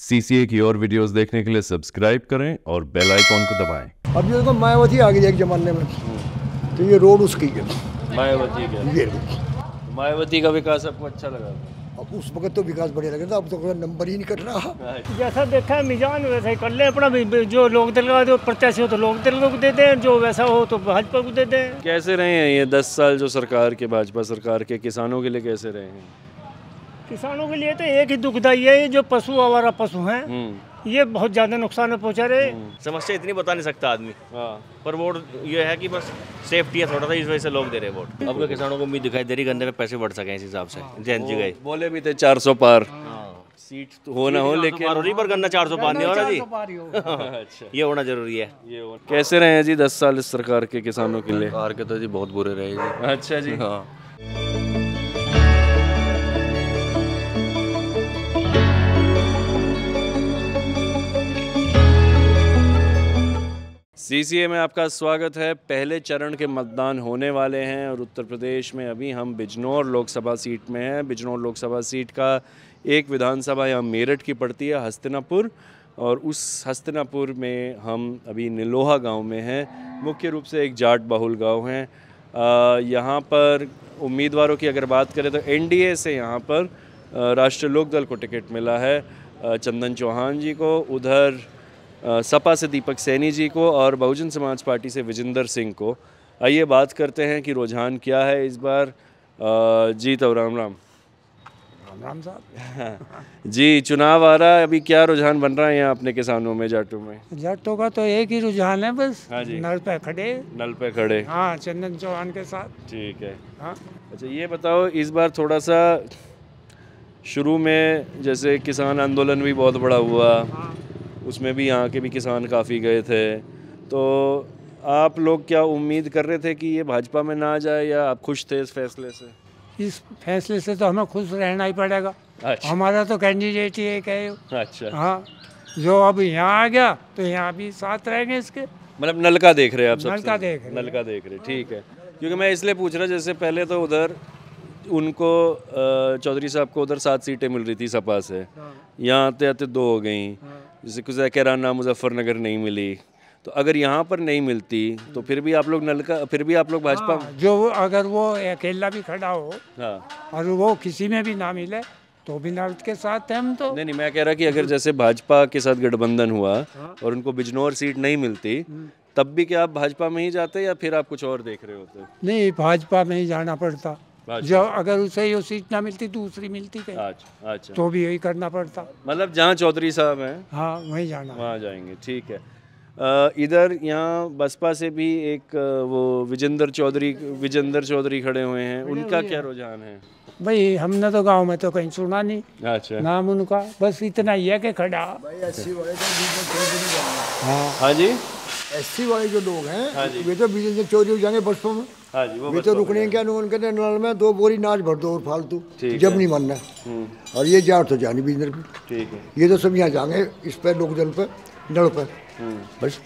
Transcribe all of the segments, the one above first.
CCA की और videos देखने के लिए सब्सक्राइब करें और बेल आइकॉन को दबाएँ। अब ये देखो मायावती आ गई एक जमाने में तो ये रोड उसकी है। मायावती का। ये मायावती का विकास आपको अच्छा लगा? अब उस वक्त तो विकास बढ़िया लग रहा था अब तो कोई नंबर ही नहीं कट रहा। जैसा देखा है मिजान वैसा ही कर ले अपना जो लोक दल का जो प्रत्याशी हो तो लोक दल को देते हैं जो वैसा हो तो भाजपा को देते हैं कैसे रहे हैं ये दस साल जो सरकार के भाजपा सरकार के किसानों के लिए कैसे रहे हैं? किसानों के लिए तो एक ही दुखदाई है जो पशु आवारा पशु हैं हम्म। ये बहुत ज़्यादा नुकसान पहुँचा रहे समस्या इतनी बता नहीं सकता आदमी। हाँ। पर वोट ये है कि बस सेफ्टी है थोड़ा सा इस वजह से लोग दे रहे वोट। अब तो किसानों को उम्मीद दिखाई दे रही गन्ने पे पैसे बढ़ सके इस हिसाब से जयंत जी गए। बोले भी थे 400 पार। सीट तो हो ना हो लेकिन हो रही पर गन्ना चार सौ पार नहीं हो रहा जी। अच्छा। ये होना ज़रूरी है। ये कैसे रहे हैं जी दस साल इस सरकार के किसानों के लिए? सरकार के तो जी बहुत बुरे रहे जी। अच्छा जी। हाँ। सीसीए में आपका स्वागत है। पहले चरण के मतदान होने वाले हैं और उत्तर प्रदेश में अभी हम बिजनौर लोकसभा सीट में हैं। बिजनौर लोकसभा सीट का एक विधानसभा यहाँ मेरठ की पड़ती है, हस्तिनापुर। और उस हस्तिनापुर में हम अभी निलोहा गाँव में हैं। मुख्य रूप से एक जाट बाहुल गाँव है। यहाँ पर उम्मीदवारों की अगर बात करें तो एनडीए से यहाँ पर राष्ट्रीय लोकदल को टिकट मिला है। चंदन चौहान जी को। उधर सपा से दीपक सैनी जी को और बहुजन समाज पार्टी से विजेंदर सिंह को। आइए बात करते हैं कि रुझान क्या है इस बार। जी तो राम राम। राम साहब। जी चुनाव आ रहा है। अभी क्या रुझान बन रहा है यहाँ अपने किसानों में जाटों में? जट्टों का तो एक ही रुझान है बस। हाँ जी। नल पे खड़े। नल पे खड़े। हाँ चंदन चौहान के साथ। ठीक है। हाँ। अच्छा ये बताओ इस बार थोड़ा सा शुरू में जैसे किसान आंदोलन भी बहुत बड़ा हुआ। उसमें भी यहाँ के भी किसान काफ़ी गए थे। तो आप लोग क्या उम्मीद कर रहे थे कि ये भाजपा में ना जाए या आप खुश थे इस फैसले से? इस फैसले से तो हमें खुश रहना ही पड़ेगा। अच्छा। हमारा तो कैंडिडेट ही एक है। अच्छा। हाँ जो अब यहाँ आ गया तो यहाँ भी साथ रहेंगे इसके। मतलब नलका देख रहे हैं आप सबसे? नलका देख रहे नलका देख रहे ठीक है। क्योंकि मैं इसलिए पूछ रहा जैसे पहले तो उधर उनको चौधरी साहब को उधर सात सीटें मिल रही थी सपा से। यहाँ आते आते दो हो गई। जैसे कुछ कहराना मुजफ्फरनगर नहीं मिली। तो अगर यहाँ पर नहीं मिलती तो फिर भी आप लोग नलका फिर भी आप लोग भाजपा जो अगर वो अकेला भी खड़ा हो हाँ। और वो किसी में भी ना मिले तो भी नल के साथ हम तो। नहीं नहीं मैं कह रहा कि अगर जैसे भाजपा के साथ गठबंधन हुआ हाँ? और उनको बिजनौर सीट नहीं मिलती तब भी क्या आप भाजपा में ही जाते या फिर आप कुछ और देख रहे होते? नहीं भाजपा में ही जाना पड़ता। जो अगर उसे ये सीट ना मिलती दूसरी मिलती कहीं। अच्छा अच्छा। तो भी यही करना पड़ता। मतलब जहाँ चौधरी साहब हैं? हाँ वहीं जाना। वहाँ जाएँगे ठीक है। इधर यहाँ बसपा से भी एक वो विजेंद्र चौधरी विजेंद्र चौधरी खड़े हुए हैं। उनका क्या रुझान है? भाई हमने तो गाँव में तो कहीं सुना नहीं। अच्छा। नाम उनका बस इतना ही है कि खड़ा। तो चौधरी हाँ। जी। एससी वाले जो लोग हैं वे तो बीजेपी चौधरी जाएँगे बसपा में। हाँ जी वो तो रुकने क्या उनके नल में दो बोरी नाच भर दो और फालतू। जब नहीं मानना। और ये जाट तो जानी बीजेपी पे ठीक है। ये तो सब यहाँ जाएँगे इस पे लोकदल पे नल पे बस।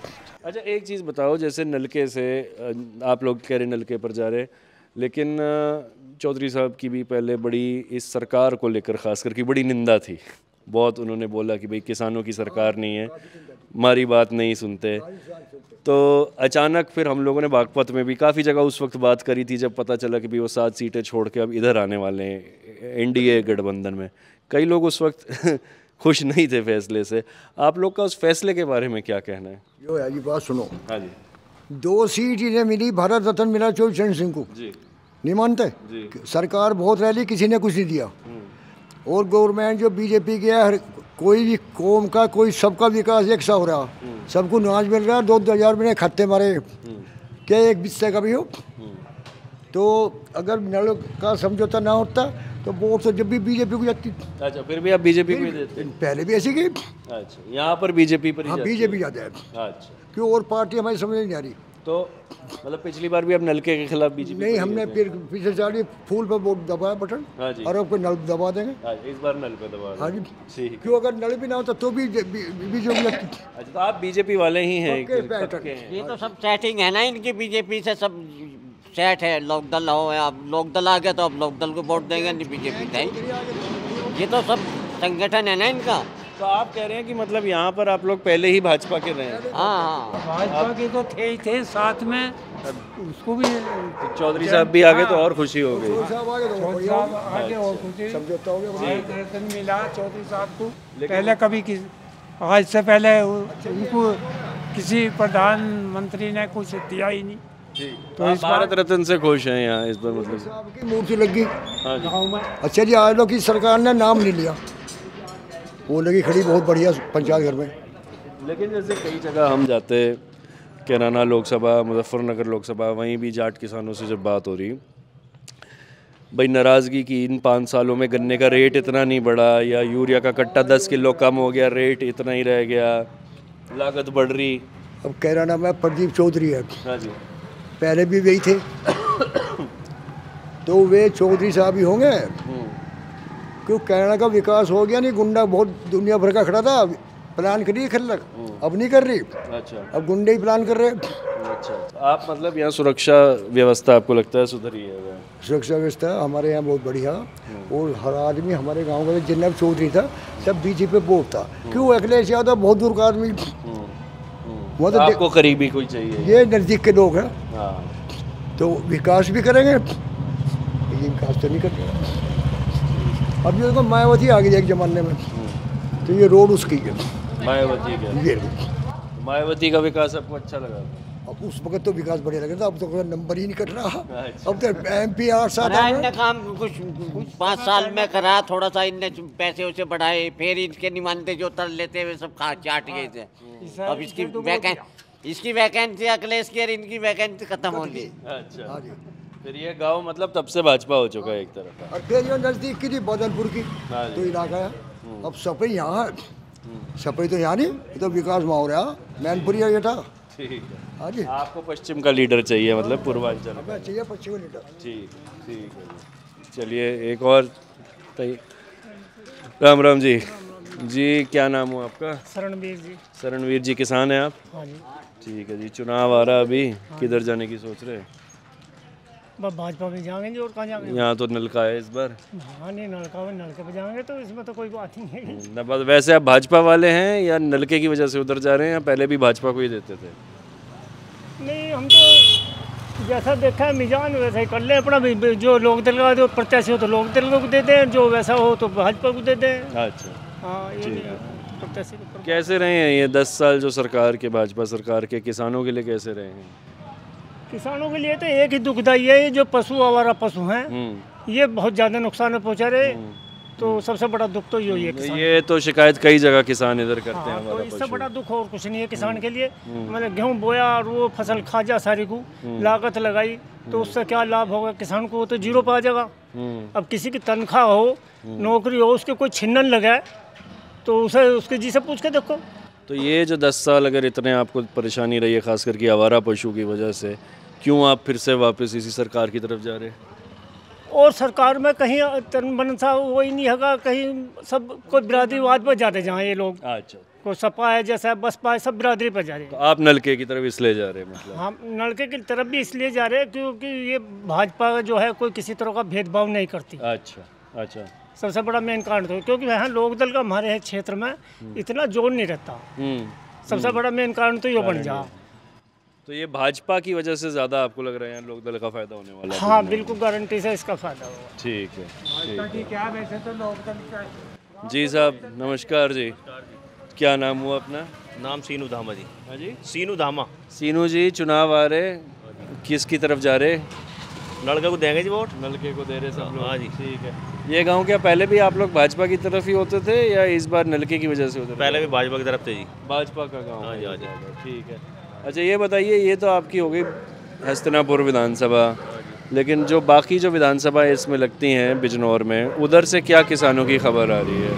अच्छा एक चीज़ बताओ जैसे नलके से आप लोग कह रहे नलके पर जा रहे लेकिन चौधरी साहब की भी पहले बड़ी इस सरकार को लेकर खास करके बड़ी निंदा थी। बहुत उन्होंने बोला कि भाई किसानों की सरकार नहीं है हमारी बात नहीं सुनते। तो अचानक फिर हम लोगों ने बागपत में भी काफ़ी जगह उस वक्त बात करी थी जब पता चला कि भाई वो सात सीटें छोड़ के अब इधर आने वाले हैं एनडीए गठबंधन में। कई लोग उस वक्त खुश नहीं थे फैसले से। आप लोग का उस फैसले के बारे में क्या कहना है? जो है बात सुनो। हाँ जी। दो सीट इन्हें मिली भारत रत्न मिला चौधरी सिंह को। जी। नहीं मानते? सरकार बहुत रैली किसी ने कुछ नहीं दिया। और गवर्नमेंट जो बीजेपी की है हर कोई भी कौम का कोई सबका विकास एक सा हो रहा। सबको नाज मिल रहा है दो दो हज़ार में खत्ते मारे। क्या एक बिस्से का भी हो? तो अगर नल का समझौता ना होता तो वोट तो जब भी बीजेपी को जाती। अच्छा फिर भी आप बीजेपी को देते? पहले भी ऐसी की? अच्छा यहाँ पर बीजेपी पर ही बीजेपी जाता है। हैं। अच्छा। क्यों और पार्टी हमारी समझ नहीं आ रही? तो मतलब पिछली बार भी आप नलके के खिलाफ बीजेपी नहीं हमने फिर पीछे चाली फूल पर वोट दबाया बटन हाँ जी। और अब कोई नल दबा देंगे। इस बार नल पे दबा हाँ। जी। क्यों अगर नल भी ना होता तो भी बीजेपी अच्छा तो आप बीजेपी वाले ही हैं हैं। ये तो सब सेटिंग है ना इनकी बीजेपी से सब सेट है लोकदल हो या अब लोकदल आ गया तो अब लोकदल को वोट देंगे नहीं बीजेपी ये तो सब संगठन है ना इनका। तो आप कह रहे हैं कि मतलब यहाँ पर आप लोग पहले ही भाजपा के रहे हैं? हाँ हाँ। भाजपा के तो थे ही थे साथ में उसको भी तो चौधरी साहब भी आगे तो और खुशी हो गई। तो हो मिला चौधरी साहब को। पहले कभी किस आज से पहले उनको किसी प्रधानमंत्री ने कुछ दिया ही नहीं। तो इस भारत रत्न से खुश हैं यहाँ इस बार मतलब। की मूर्ति लग गई हाँ जी। अच्छा जी आज लोग की सरकार ने नाम नहीं लिया। वो लगी खड़ी बहुत बढ़िया पंचायत घर में। लेकिन जैसे कई जगह हम जाते कैराना लोकसभा मुजफ्फरनगर लोकसभा वहीं भी जाट किसानों से जब बात हो रही भाई नाराज़गी की इन पाँच सालों में गन्ने का रेट इतना नहीं बढ़ा या यूरिया का कट्टा दस किलो कम हो गया रेट इतना ही रह गया लागत बढ़ रही। अब कैराना में प्रदीप चौधरी है। हाँ जी। पहले भी वही थे। तो वे चौधरी साहब ही होंगे? क्यों कैराना का विकास हो गया नहीं? गुंडा बहुत दुनिया भर का खड़ा था। प्लान करिए खल्लक। अब नहीं कर रही। अच्छा। अब गुंडे ही प्लान कर रहे अच्छा। आप मतलब यहाँ सुरक्षा व्यवस्था आपको लगता है सुधरी है? सुरक्षा व्यवस्था हमारे यहाँ बहुत बढ़िया। और हर आदमी हमारे गाँव का जिन्ना चौधरी था सब बीजेपी पे वोट था। क्यों? अखिलेश यादव बहुत दूर का आदमी वो तो आपको करीबी कोई चाहिए? ये नज़दीक के लोग हैं। हाँ। तो विकास भी करेंगे। ये विकास तो नहीं करते। अब ये देखो मायावती आ गई एक जमाने में। तो ये रोड उसकी है। मायावती का। ये मायावती का विकास आपको अच्छा लगा? अब उस वक्त तो विकास बढ़िया लग रहा था अब तो कोई नंबर ही नहीं कट रहा। अच्छा। अब तो एम पी आठ सात करा आ गए। इनने काम कुछ पाँच साल में करा थोड़ा सा इनने पैसे उसे बढ़ाए फिर इनके निमानते जो तर लेते हुए सब खा चाट गए थे। अब इसकी वैकें इसकी वैकेंसी अखिलेश की और इनकी वैकेंसी खत्म हो गई अच्छा हाँ जी। फिर ये गाँव मतलब तब से भाजपा हो चुका है एक तरफ़ और फिर ये नज़दीक की थी बदलपुर की हाँ जी। तो इलाका है। अब सपई यहाँ है। तो यहाँ नहीं ये तो विकास वहाँ हो। रहा मैनपुरी है ये था ठीक है। हाँ जी। आपको पश्चिम का लीडर चाहिए मतलब पूर्वांचल चाहिए पश्चिमी लीडर। ठीक ठीक है चलिए एक और राम राम जी। जी क्या नाम हो आपका? शरणवीर जी। शरणवीर जी किसान हैं आप? हाँ जी। ठीक है जी चुनाव आ रहा अभी। किधर जाने की सोच रहे हैं? भाजपा में जाएँगे और कहाँ जाएँगे? यहाँ तो नलका है इस बार। हाँ नहीं नलका में नलके पे जाएँगे तो इसमें तो कोई बात ही नहीं है। न बस वैसे आप भाजपा वाले हैं या नलके की वजह से उधर जा रहे हैं या पहले भी भाजपा को ही देते थे? नहीं हम तो जैसा देखा है मिजान वैसा ही कर ले अपना भी- जो लोक दल का जो प्रत्याशी हो तो लोक दल को देते हैं जो वैसा हो तो भाजपा को देते हैं अच्छा। हाँ ये कैसे रहे हैं ये दस साल जो सरकार के भाजपा सरकार के किसानों के लिए कैसे रहे हैं? किसानों के लिए तो एक ही दुखदाई है ये जो पशु आवारा पशु हैं हम्म। ये बहुत ज़्यादा नुकसान पहुँचा रहे तो सबसे बड़ा दुख तो यही है ये तो शिकायत कई जगह किसान इधर करते हैं हाँ, तो इससे बड़ा दुख और कुछ नहीं है किसान के लिए। मतलब गेहूँ बोया और वो फ़सल खा जा सारी को लागत लगाई तो उससे क्या लाभ होगा? किसान को तो ज़ीरो पे जाएगा। हम्म। अब किसी की तनख्वाह हो नौकरी हो उसके कोई छिन्नन लगाए तो उसे उसके जी से पूछ के देखो। तो ये जो दस साल अगर इतने आपको परेशानी रही है खास करके आवारा पशु की वजह से क्यों आप फिर से वापस इसी सरकार की तरफ़ जा रहे हैं? और सरकार में कहीं तन मन सा वही नहीं है कहीं सब कोई बिरादरीवाद पर जाते जहाँ ये लोग। अच्छा। कोई सपा है जैसा है बसपा है सब बिरादरी पर जा रहे हैं। तो आप नलके की तरफ़ इसलिए जा रहे हैं मतलब? हम नलके की तरफ़ भी इसलिए जा रहे हैं क्योंकि ये भाजपा जो है कोई किसी तरह का भेदभाव नहीं करती। अच्छा अच्छा। सबसे बड़ा मेन कारण तो क्योंकि यहाँ लोक दल का हमारे क्षेत्र में इतना ज़ोर नहीं रहता। हम्म। सबसे बड़ा मेन कारण तो ये बन जा। तो ये भाजपा की वजह से ज़्यादा आपको लग रहा है यहाँ लोक दल का फ़ायदा होने वाला है? हाँ बिल्कुल गारंटी से इसका फ़ायदा होगा। ठीक है है। वैसे तो लोकदल का जी साहब नमस्कार जी। क्या नाम हुआ अपना? नाम सीनू धामा जी। हाँ जी। सीनू धामा। सीनू जी चुनाव आ रहे। किसकी तरफ़ जा रहे? लड़के को देंगे जी वोट? नलके को दे रहे सब लोग। हाँ जी। ठीक है। ये गाँव क्या पहले भी आप लोग भाजपा की तरफ़ ही होते थे या इस बार नलके की वजह से होते पहले भी भाजपा की तरफ़ थे जी। भाजपा का गाँव। हाँ जी, हाँ जी। ठीक है। अच्छा ये बताइए ये तो आपकी हो गई हस्तनापुर विधानसभा। लेकिन जो बाकी जो विधानसभा इसमें लगती हैं बिजनौर में उधर से क्या किसानों की खबर आ रही है?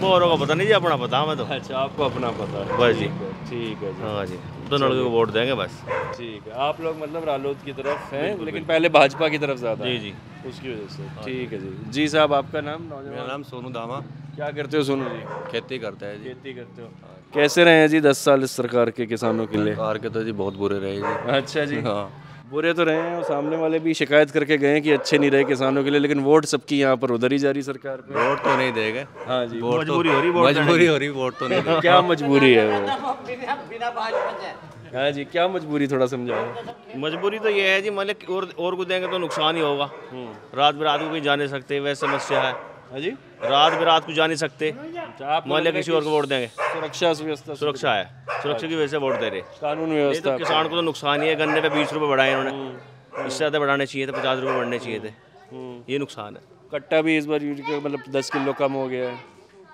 वो औरों को पता नहीं जी अपना पता हमें तो। अच्छा आपको अपना पता। है बस जी। ठीक है जी। हाँ जी तो लड़के को वोट देंगे बस। ठीक है आप लोग मतलब रालोद की तरफ़ हैं लेकिन पहले भाजपा की तरफ़ ज़्यादा जी हैं। जी। उसकी वजह से। ठीक है जी। जी साहब आपका नाम मेरा नाम सोनू दामा। क्या करते हो सोनू जी? खेती करते हैं जी। खेती करते हो। कैसे रहे हैं जी दस साल इस सरकार के किसानों के लिए? कार के तो जी बहुत बुरे रहे जी। अच्छा जी। हाँ। बुरे तो रहे हैं और सामने वाले भी शिकायत करके गए हैं कि अच्छे नहीं रहे किसानों के लिए लेकिन वोट सबकी यहाँ पर उधर ही जा रही सरकार पे। वोट तो नहीं देगा। हाँ जी। वोट मजबूरी हो रही मजबूरी हो रही वोट तो नहीं क्या मजबूरी है वो? हाँ जी क्या मजबूरी थोड़ा समझाओ। मजबूरी तो ये है जी मान लो और और को देंगे तो नुकसान ही होगा। रात बिरात को कहीं जा नहीं सकते वैसे समस्या हाँ। जी? रात बिरात को जा नहीं सकते। मोहल्ले किसी और को वोट देंगे। सुरक्षा व्यवस्था सुरक्षा है। सुरक्षा की वजह से वोट दे रहे। कानून व्यवस्था तो किसान को तो नुकसान ही है गन्ने पे बीस रुपए बढ़ाए इन्होंने। इससे ज़्यादा बढ़ाने चाहिए थे पचास रुपए बढ़ने चाहिए थे। ये नुकसान है। कट्टा भी इस बार मतलब दस किलो कम हो गया है।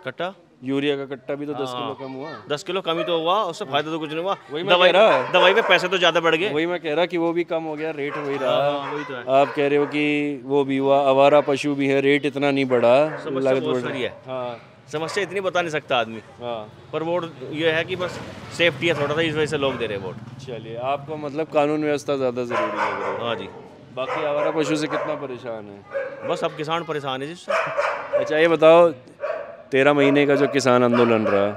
कट्टा? यूरिया का कट्टा भी तो दस किलो कम हुआ। दस किलो कमी तो हुआ उससे फ़ायदा तो कुछ नहीं हुआ। वही मैं दवाई कह रहा। दवाई पे पैसे तो ज़्यादा बढ़ गए। वही मैं कह रहा कि वो भी कम हो गया रेट वही रहा। हाँ, वही तो है। आप कह रहे हो कि वो भी हुआ आवारा पशु भी है रेट इतना नहीं बढ़ा समस्या लागत बढ़ सारी है। हाँ। समस्या इतनी बता नहीं सकता आदमी। हाँ। पर वोट ये है कि बस सेफ्टी है थोड़ा सा इस वजह से लोग दे रहे हैं वोट चलिए आपको मतलब कानून व्यवस्था ज़्यादा ज़रूरी है। हाँ जी। बाकी आवारा पशु से कितना परेशान है? बस अब किसान परेशान है जिससे अच्छा ये बताओ तेरह महीने का जो किसान आंदोलन रहा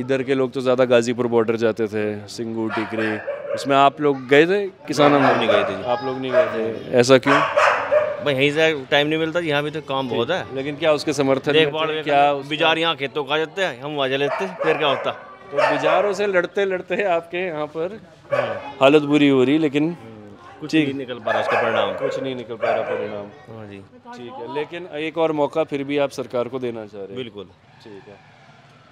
इधर के लोग तो ज़्यादा गाजीपुर बॉर्डर जाते थे सिंगू टिकरी उसमें आप लोग गए थे किसान आंदोलन? नहीं गए थे आप लोग नहीं गए थे। ऐसा क्यों? भाई यहीं से टाइम नहीं मिलता यहाँ भी तो काम बहुत है। लेकिन क्या उसके समर्थन क्या बिजार यहाँ खेतों का जाते हैं हम वहाँ लेते फिर क्या होता? तो बिजारों से लड़ते लड़ते आपके यहाँ पर हाँ। हालत बुरी हो रही लेकिन कुछ नहीं निकल पा रहा उसका परिणाम। कुछ नहीं निकल पा रहा परिणाम। हाँ जी। ठीक है लेकिन एक और मौका फिर भी आप सरकार को देना चाह रहे हैं। बिल्कुल। ठीक है।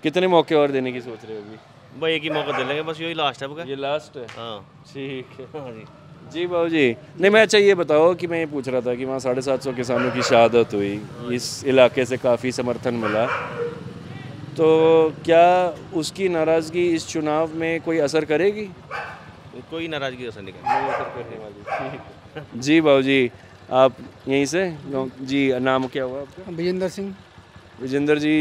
कितने मौके और देने की सोच रहे हो अभी? भाई एक ही मौका दे लेंगे बस यही लास्ट है आपका? ये लास्ट है? हाँ। ठीक है। हाँ जी। जी बाबू जी नहीं मैं अच्छा ये बताओ कि मैं ये पूछ रहा था कि वहाँ साढ़े सात सौ किसानों की शहादत हुई इस इलाके से काफ़ी समर्थन मिला। तो क्या उसकी नाराज़गी इस चुनाव में कोई असर करेगी? कोई नाराज़गी असर नहीं करना नहीं असर करने वाली। जी बाबू जी आप यहीं से? जी नाम क्या हुआ आपका? विजेंद्र सिंह। विजेंद्र जी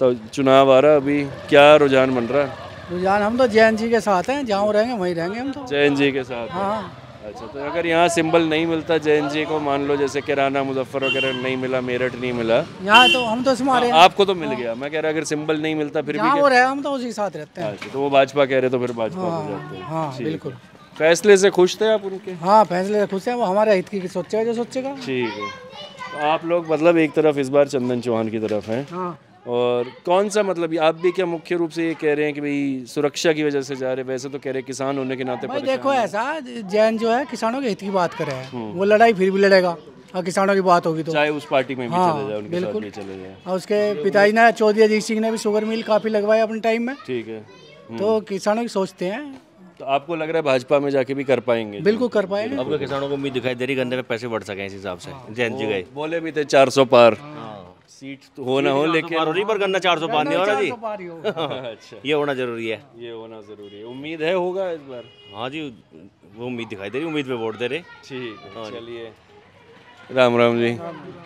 तो चुनाव आ रहा अभी। क्या रुझान बन रहा? है रुझान हम तो जैन जी के साथ हैं जहाँ रहेंगे वहीं रहेंगे हम तो। जैन जी के साथ हाँ। अच्छा तो अगर यहाँ सिंबल नहीं मिलता जैन जी को मान लो जैसे किराना मुजफ्फर वगैरह नहीं मिला मेरठ नहीं मिला यहाँ तो हम तो हमारे आपको तो मिल गया। मैं कह रहा अगर सिंबल नहीं मिलता फिर भी रहे हम तो उसी के साथ रहते हैं। अच्छा, तो वो भाजपा कह रहे तो फिर भाजपा जाते हैं। हाँ बिल्कुल। फैसले से खुश थे आप उनके? हाँ फैसले से खुश हैं वो हमारे हित की सोचेगा जो सोचेगा। ठीक है। आप लोग मतलब एक तरफ़ इस बार चंदन चौहान की तरफ़ हैं। हाँ। और कौन सा मतलब ये आप भी क्या मुख्य रूप से ये कह रहे हैं कि भाई सुरक्षा की वजह से जा रहे हैं? वैसे तो कह रहे हैं किसान होने के नाते भाई देखो ऐसा जैन जो है किसानों के हित की बात कर रहे हैं। वो लड़ाई फिर भी लड़ेगा। और किसानों की बात होगी तो। चाहे उस पार्टी में भी हाँ, चले जाए उनके साथ बिल्कुल। भी चले जाए। और उसके पिताजी ने चौधरी अजीत सिंह ने भी शुगर मिल काफ़ी लगवाया अपने टाइम में। ठीक है। तो किसानों की सोचते हैं। तो आपको लग रहा है भाजपा में जाके भी कर पाएँगे? बिल्कुल कर पाएँगे। अब तो किसानों को उम्मीद दिखाई दे रही गन्ने पे पैसे बढ़ सके इस हिसाब से। जैन जी गए। बोले भी थे 400 पार। सीट तो हो ना हो लेकिन हो रही पर गन्ना चार सौ पार नहीं हो रहा जी। अच्छा। ये होना ज़रूरी है। ये होना ज़रूरी है। उम्मीद है होगा इस बार। हाँ जी वो उम्मीद दिखाई दे रही उम्मीद पे वोट दे रहे। ठीक है चलिए। राम राम जी।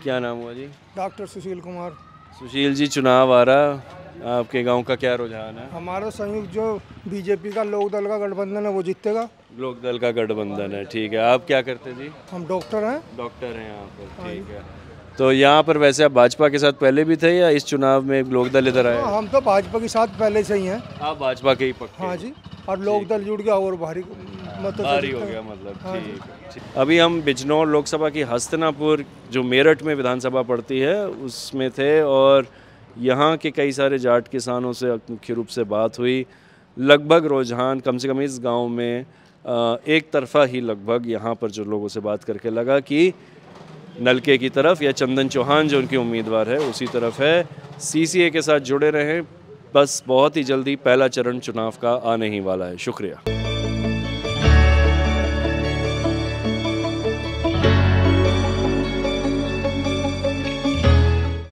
क्या नाम हुआ जी? डॉक्टर सुशील कुमार। सुशील जी चुनाव आ रहा। आपके गाँव का क्या रुझान है? हमारा संयुक्त जो बीजेपी का लोक दल का गठबंधन है वो जीतेगा। लोक दल का गठबंधन है ठीक है। आप क्या करते जी? हम डॉक्टर हैं। डॉक्टर हैं यहाँ पर ठीक है। तो यहाँ पर वैसे आप भाजपा के साथ पहले भी थे या इस चुनाव में लोकदल इधर आए? हाँ, हम तो भाजपा के साथ पहले से ही हैं। आप भाजपा के ही पक्के हाँ जी और लोक दल जुड़ गया और भारी मतों से भारी हो गया मतलब ठीक है, ठीक। अभी हम बिजनौर लोकसभा की हस्तनापुर जो मेरठ में विधानसभा पड़ती है उसमें थे और यहाँ के कई सारे जाट किसानों से मुख्य रूप से बात हुई। लगभग रुझान कम से कम इस गाँव में एक तरफा ही लगभग यहाँ पर जो लोगों से बात करके लगा कि नलके की तरफ़ या चंदन चौहान जो उनके उम्मीदवार है, उसी तरफ़ है। सीसीए के साथ जुड़े रहें। बस बहुत ही जल्दी पहला चरण चुनाव का आने ही वाला है। शुक्रिया।